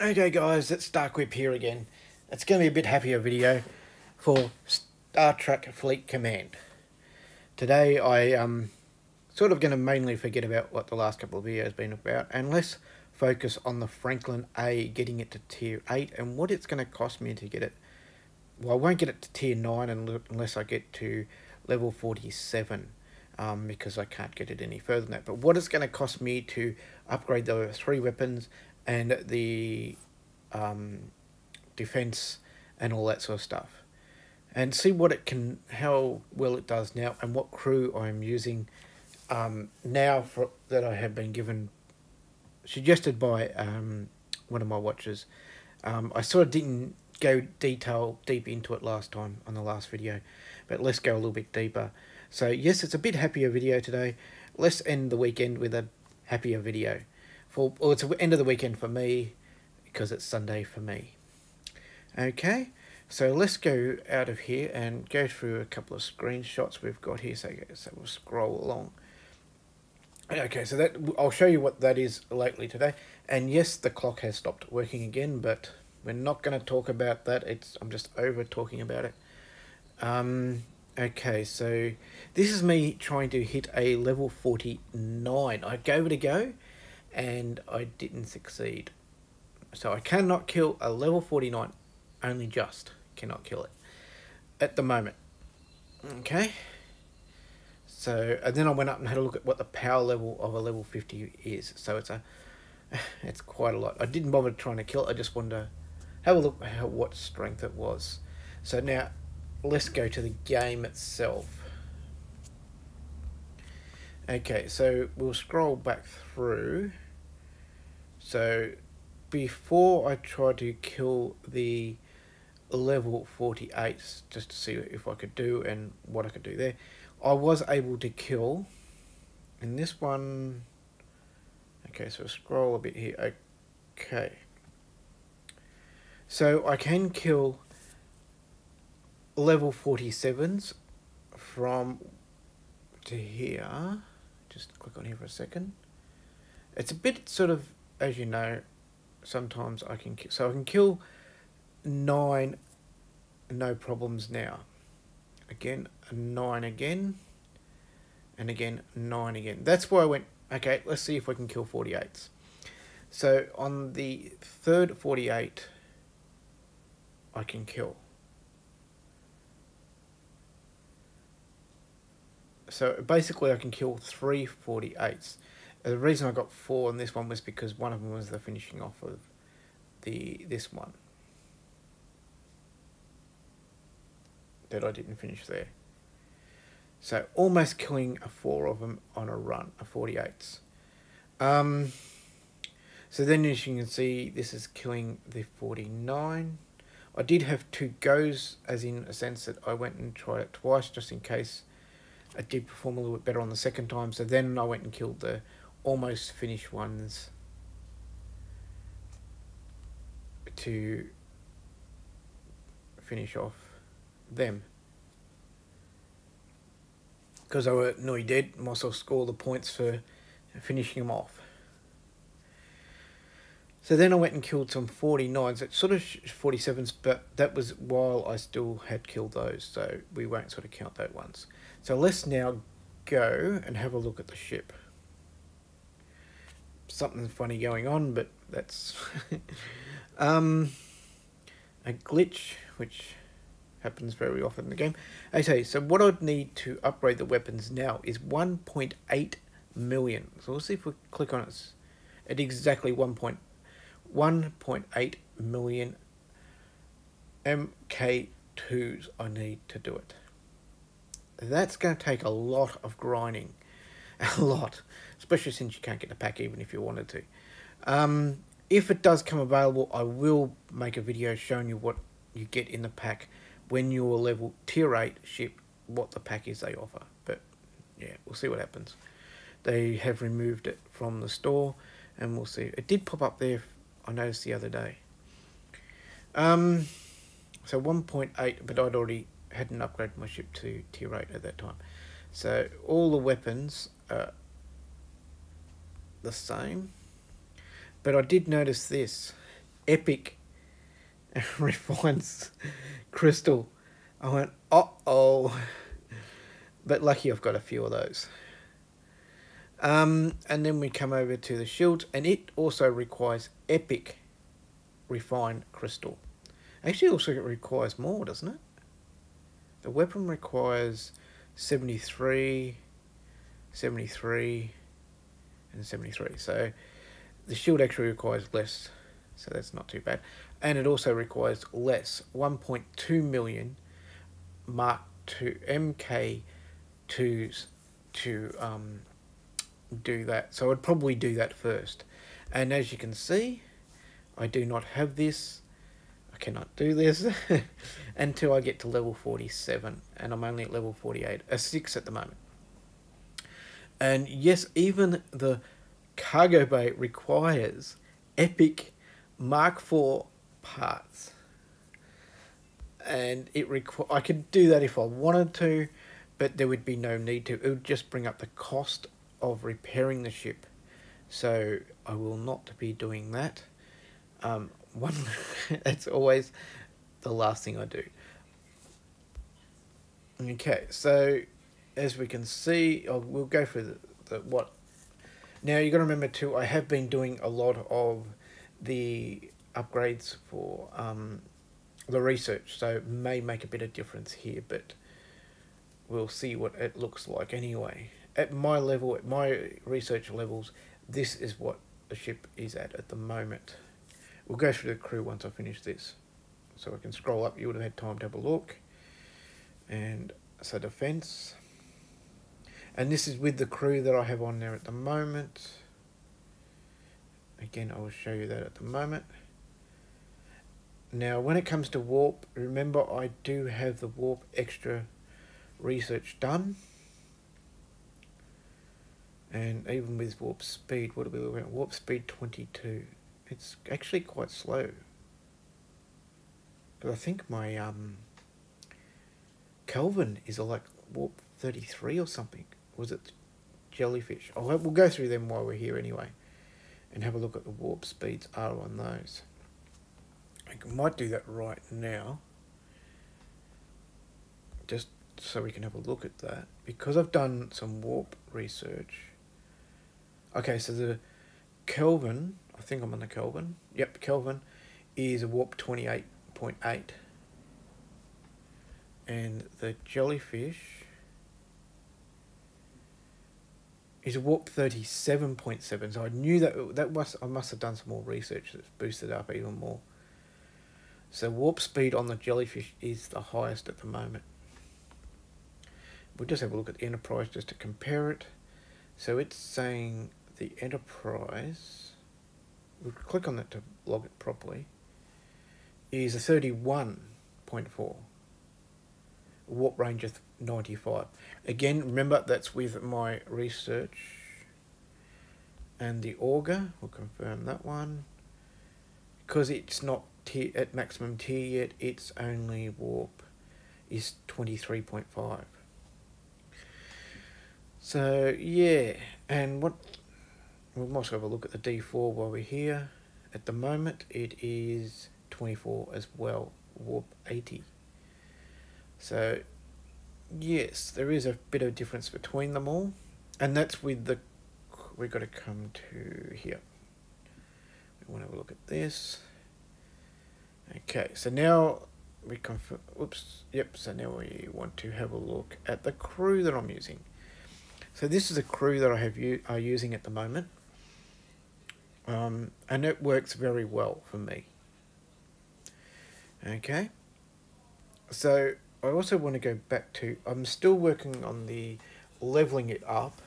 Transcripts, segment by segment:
Okay guys, it's StarQuip here again. It's going to be a bit happier video for Star Trek Fleet Command. Today I um sort of going to mainly forget about what the last couple of videos been about and let's focus on the Franklin A getting it to tier 8 and what it's going to cost me to get it. Well, I won't get it to tier 9 unless I get to level 47 um, because I can't get it any further than that. But what it's going to cost me to upgrade the three weapons and the um, defense and all that sort of stuff. And see what it can how well it does now and what crew I'm using um, now for that I have been given suggested by um, one of my watchers um, I sort of didn't go detail deep into it last time on the last video but let's go a little bit deeper. So yes it's a bit happier video today. Let's end the weekend with a happier video for well, it's the end of the weekend for me because it's Sunday for me. Okay, so let's go out of here and go through a couple of screenshots we've got here. So, so we'll scroll along. Okay, so that I'll show you what that is lately today. And yes, the clock has stopped working again, but we're not going to talk about that. It's I'm just over talking about it. Um, okay, so this is me trying to hit a level 49. I gave it a go and I didn't succeed. So I cannot kill a level 49, only just cannot kill it at the moment. Okay. So, and then I went up and had a look at what the power level of a level 50 is. So it's a, it's quite a lot. I didn't bother trying to kill it. I just wanted to have a look at what strength it was. So now, let's go to the game itself. Okay, so we'll scroll back through. So before I tried to kill the level 48 just to see if I could do and what I could do there, I was able to kill in this one. Okay, so scroll a bit here. Okay. So I can kill level 47s from to here. Just click on here for a second. It's a bit sort of as you know, sometimes I can kill. So I can kill nine, no problems now. Again, nine again, and again, nine again. That's why I went, okay, let's see if we can kill 48s. So on the third 48, I can kill. So basically I can kill three 48s. The reason I got four on this one was because one of them was the finishing off of the this one that I didn't finish there. So almost killing a four of them on a run, a 48s. Um, so then as you can see, this is killing the 49. I did have two goes, as in a sense that I went and tried it twice, just in case I did perform a little bit better on the second time. So then I went and killed the almost finished ones to finish off them. Because I were nearly dead, myself score the points for finishing them off. So then I went and killed some 49s, it's sort of 47s, but that was while I still had killed those, so we won't sort of count those ones. So let's now go and have a look at the ship something funny going on, but that's um, a glitch, which happens very often in the game. Okay, so what I'd need to upgrade the weapons now is 1.8 million. So we'll see if we click on it at exactly 1.1.8 million MK2s I need to do it. That's going to take a lot of grinding. A lot especially since you can't get the pack even if you wanted to. Um, if it does come available, I will make a video showing you what you get in the pack when you're level tier 8 ship, what the pack is they offer. But yeah, we'll see what happens. They have removed it from the store and we'll see. It did pop up there, I noticed the other day. Um, so 1.8, but I'd already hadn't upgraded my ship to tier 8 at that time. So all the weapons are the same. But I did notice this. epic refines crystal. I went, uh oh. But lucky I've got a few of those. Um, and then we come over to the shield, and it also requires epic refined crystal. Actually, also it requires more, doesn't it? The weapon requires 73, 73, and 73. So the shield actually requires less, so that's not too bad. And it also requires less, 1.2 million Mark II MK to to um, do that. So I'd probably do that first. And as you can see, I do not have this. I cannot do this until I get to level 47. And I'm only at level 48, a 6 at the moment. And yes, even the cargo bay requires epic Mark IV parts. And it requ I could do that if I wanted to, but there would be no need to. It would just bring up the cost of repairing the ship. So I will not be doing that. Um, one, it's always the last thing I do. Okay, so as we can see, I'll, we'll go through the, the what. Now you got to remember too. I have been doing a lot of the upgrades for um, the research, so may make a bit of difference here, but we'll see what it looks like anyway. At my level, at my research levels, this is what the ship is at at the moment. We'll go through the crew once I finish this. So I can scroll up, you would have had time to have a look. And so defense. And this is with the crew that I have on there at the moment. Again, I will show you that at the moment. Now, when it comes to warp, remember I do have the warp extra research done. And even with warp speed, what are we looking at? Warp speed 22. It's actually quite slow. But I think my um, Kelvin is a like warp 33 or something. Was it jellyfish? Oh, we'll go through them while we're here anyway. And have a look at the warp speeds are on those. I might do that right now. Just so we can have a look at that. Because I've done some warp research. Okay, so the Kelvin, I think I'm on the Kelvin. Yep, Kelvin is a warp 28.8. And the jellyfish is a warp 37.7. So I knew that that was I must have done some more research that's boosted up even more. So warp speed on the jellyfish is the highest at the moment. We'll just have a look at the Enterprise just to compare it. So it's saying the Enterprise, we'll click on that to log it properly, is a 31.4. Warp range of 95. Again, remember that's with my research. And the Augur, we'll confirm that one. Because it's not tier, at maximum tier yet, it's only warp is 23.5. So yeah, and what we might have a look at the D4 while we're here. At the moment, it is 24 as well, warp 80. So yes, there is a bit of difference between them all, and that's with the. We've got to come to here. We want to have a look at this. Okay, so now we confirm. Oops. Yep. So now we want to have a look at the crew that I'm using. So this is a crew that I have u are using at the moment. Um, and it works very well for me. Okay. So I also want to go back to, I'm still working on the leveling it up,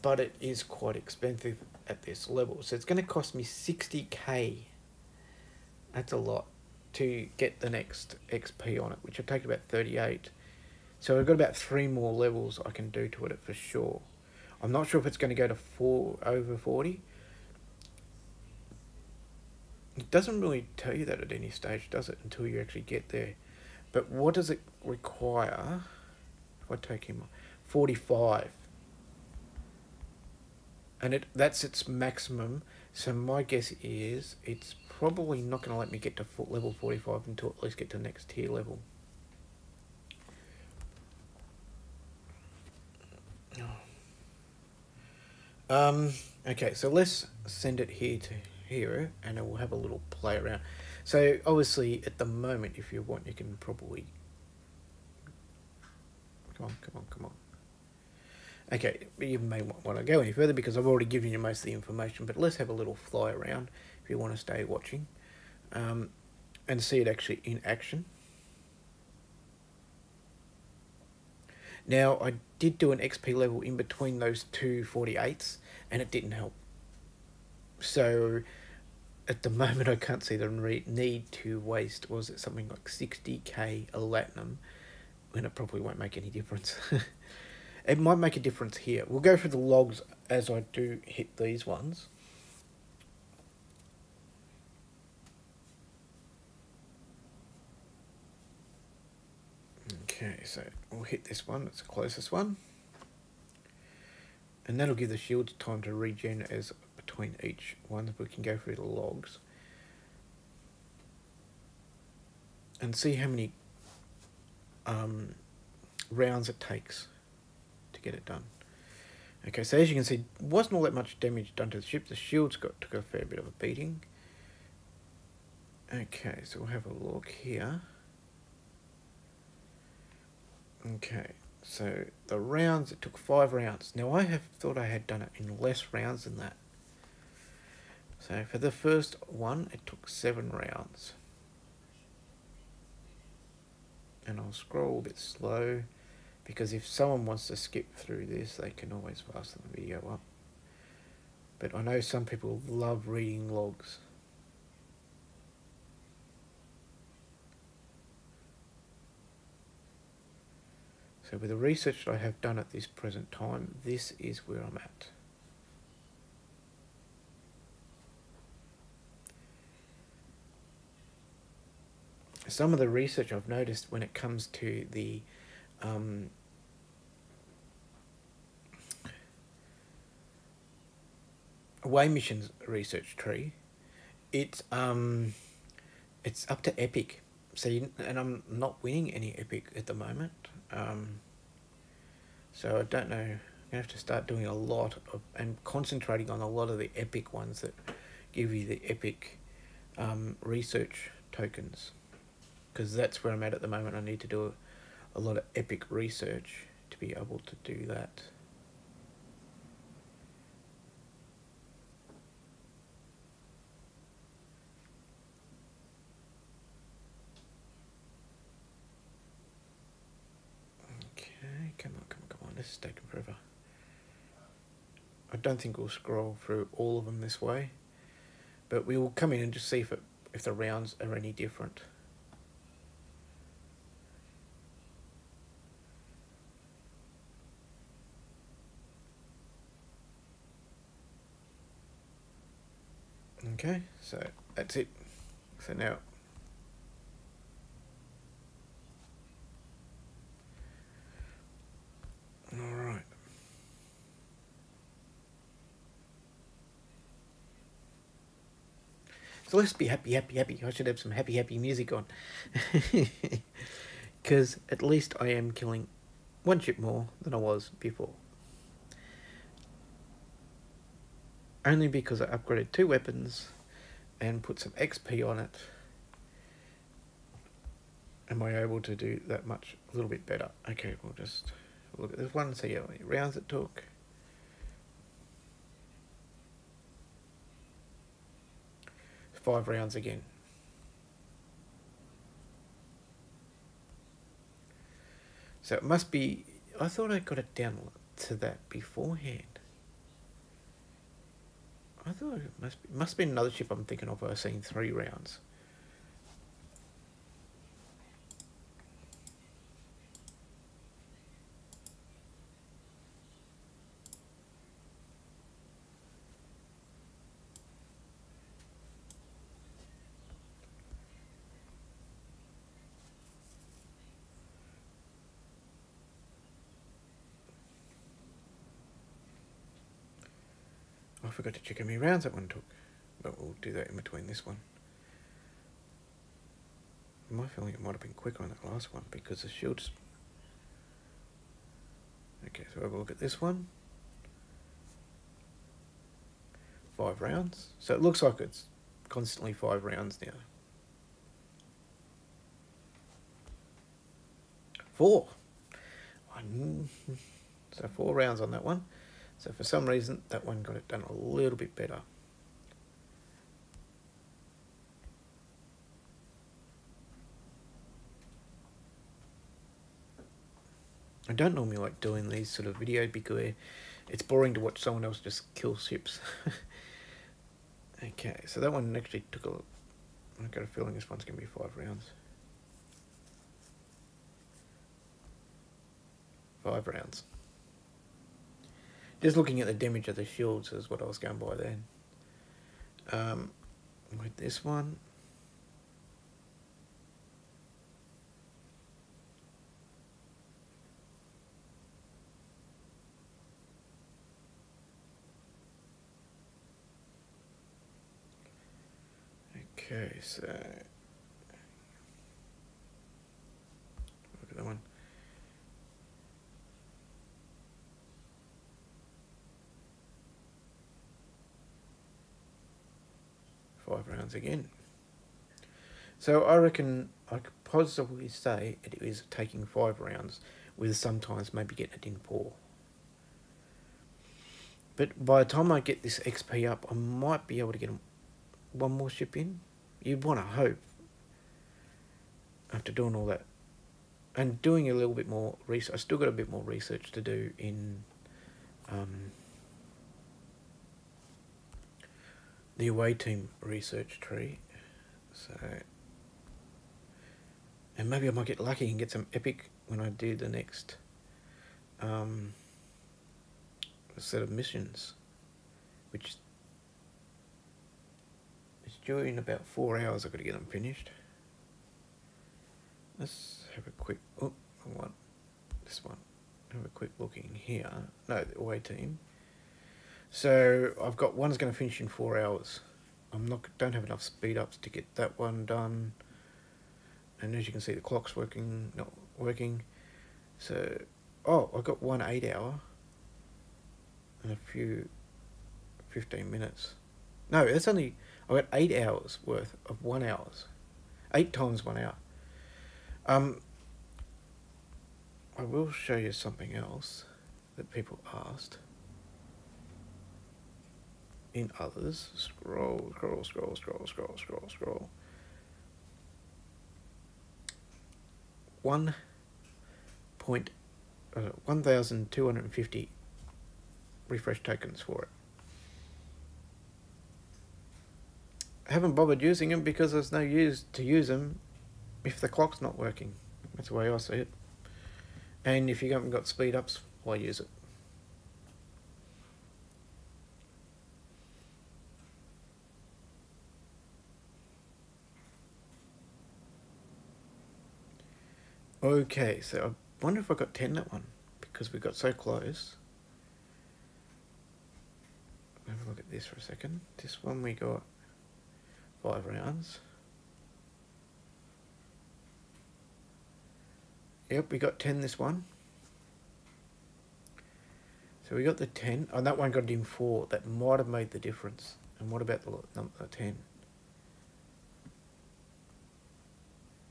but it is quite expensive at this level. So it's going to cost me 60k. That's a lot to get the next XP on it, which will take about 38. So I've got about three more levels I can do to it for sure. I'm not sure if it's going to go to four over 40. It doesn't really tell you that at any stage, does it, until you actually get there. But what does it require? If I take him, 45. And it that's its maximum. So my guess is it's probably not going to let me get to level 45 until at least get to the next tier level. Um, okay, so let's send it here to here and it will have a little play around. So obviously at the moment, if you want, you can probably, come on, come on, come on. Okay, you may want to go any further because I've already given you most of the information, but let's have a little fly around if you want to stay watching um, and see it actually in action. Now, I did do an XP level in between those two 48s, and it didn't help. So, at the moment, I can't see the need to waste, was it something like 60k a Latinum, when it probably won't make any difference. it might make a difference here. We'll go through the logs as I do hit these ones. Okay, so we'll hit this one, it's the closest one. And that'll give the shields time to regen as between each one. We can go through the logs. And see how many um, rounds it takes to get it done. Okay, so as you can see, wasn't all that much damage done to the ship. The shields got took a fair bit of a beating. Okay, so we'll have a look here. Okay, so the rounds, it took five rounds. Now I have thought I had done it in less rounds than that. So for the first one, it took seven rounds. And I'll scroll a bit slow because if someone wants to skip through this, they can always fasten the video up. But I know some people love reading logs. So with the research that I have done at this present time, this is where I'm at. Some of the research I've noticed when it comes to the um, away missions research tree, it's um, it's up to epic. So you, and I'm not winning any epic at the moment. Um, so I don't know. I'm gonna have to start doing a lot of and concentrating on a lot of the epic ones that give you the epic um, research tokens, because that's where I'm at at the moment. I need to do a, a lot of epic research to be able to do that. Okay, come on, come on, come on. This is taking forever. I don't think we'll scroll through all of them this way, but we will come in and just see if, it, if the rounds are any different. Okay, so that's it. So now Alright. So let's be happy, happy, happy. I should have some happy, happy music on. Because at least I am killing one ship more than I was before. Only because I upgraded two weapons and put some XP on it. Am I able to do that much, a little bit better? Okay, we'll just look at this one, see how many rounds it took. five rounds again. So it must be, I thought I got it down to that beforehand. I thought it must be, must be another ship I'm thinking of. Uh, I've seen three rounds. Forgot to check how many rounds that one took. But we'll do that in between this one. my feeling it might have been quicker on that last one because the shields. Okay, so have a look at this one. Five rounds. So it looks like it's constantly five rounds now. Four. One. So four rounds on that one. So for some reason, that one got it done a little bit better. I don't normally like doing these sort of videos because it's boring to watch someone else just kill ships. okay, so that one actually took a... I've got a feeling this one's going to be five rounds. Five rounds. Just looking at the damage of the shields is what I was going by then. Um, with this one, Okay, so look at that one. Again. So I reckon I could possibly say it is taking five rounds, with sometimes maybe getting it in four. But by the time I get this XP up, I might be able to get one more ship in you'd want to hope after doing all that and doing a little bit more research. I still got a bit more research to do in um, the away team research tree. So, and maybe I might get lucky and get some epic when I do the next um, set of missions, which due in about four hours. I've got to get them finished. Let's have a quick, oh, I want this one. Have a quick look in here. No, the away team. So I've got one's going to finish in four hours. I'm not don't have enough speed ups to get that one done. And as you can see, the clock's working, not working. So, oh, I got one eight hour and a few 15 minutes. No, that's only I got eight hours worth of one hours, eight times one hour. Um, I will show you something else that people asked. In others, scroll, scroll, scroll, scroll, scroll, scroll, scroll. One point, uh, one thousand two hundred and fifty refresh tokens for it. I haven't bothered using them because there's no use to use them if the clock's not working. That's the way I see it. And if you haven't got speed ups, why use it? Okay, so I wonder if I got 10 that one because we got so close. Have a look at this for a second. This one we got five rounds. Yep, we got 10 this one. So we got the 10. Oh, that one got in 4. That might have made the difference. And what about the number 10?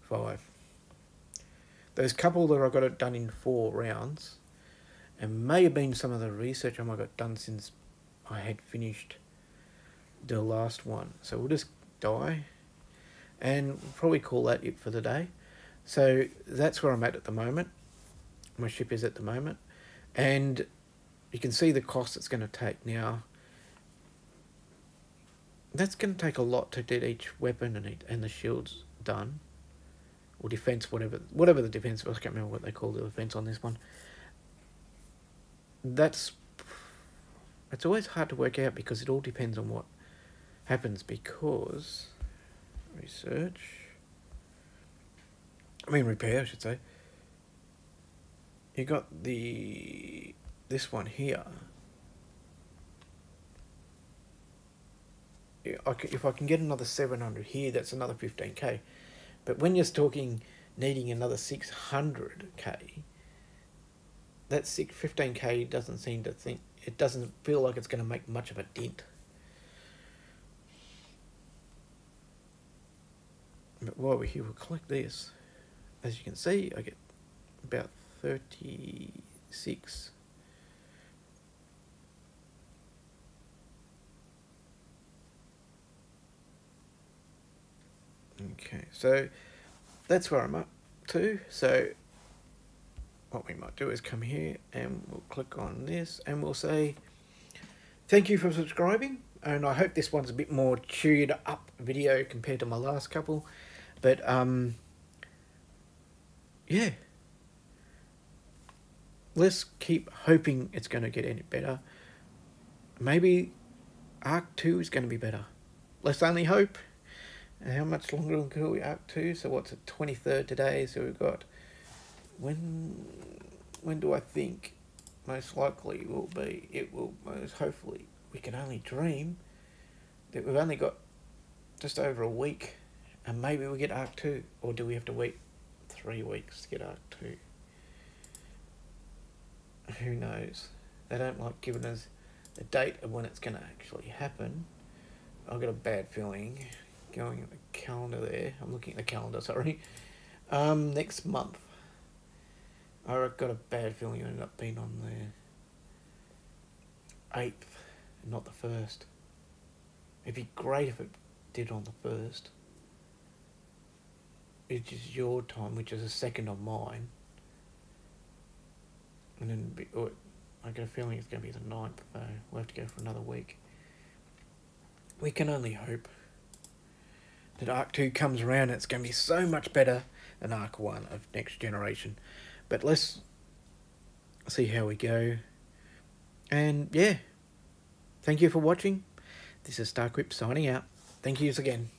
5. Those couple that I got it done in 4 rounds, and may have been some of the research I might got done since I had finished the last one. So we'll just die. And we'll probably call that it for the day. So that's where I'm at at the moment. My ship is at the moment. And you can see the cost it's going to take now. That's going to take a lot to get each weapon and, and the shields done. Or defense, whatever whatever the defense was. I can't remember what they call the defense on this one. That's it's always hard to work out because it all depends on what happens because research I mean repair I should say you got the this one here if I can get another 700 here that's another 15k But when you're talking needing another 600k, that 15k doesn't seem to think, it doesn't feel like it's going to make much of a dent. But while we're here, we'll collect this. As you can see, I get about 36 Okay, so that's where I'm up to. So what we might do is come here and we'll click on this and we'll say thank you for subscribing and I hope this one's a bit more chewed up video compared to my last couple but um yeah. Let's keep hoping it's going to get any better. Maybe Arc 2 is going to be better. Let's only hope and how much longer until we Ark 2 so what's it 23rd today? So we've got when when do I think most likely will be? It will most hopefully we can only dream that we've only got just over a week and maybe we get Ark 2 or do we have to wait three weeks to get Ark 2 who knows? They don't like giving us the date of when it's going to actually happen. I've got a bad feeling going at the calendar there I'm looking at the calendar sorry um, next month I've got a bad feeling it ended up being on the 8th, not the 1st. It'd be great if it did on the 1st. Which is your time, which is a second on mine. And then be, oh, I get a feeling it's going to be the 9th, though. We'll have to go for another week. We can only hope that Ark 2 comes around it's going to be so much better than Arc 1 of Next Generation. But let's see how we go. And yeah, thank you for watching. This is Starquip signing out. Thank yous again.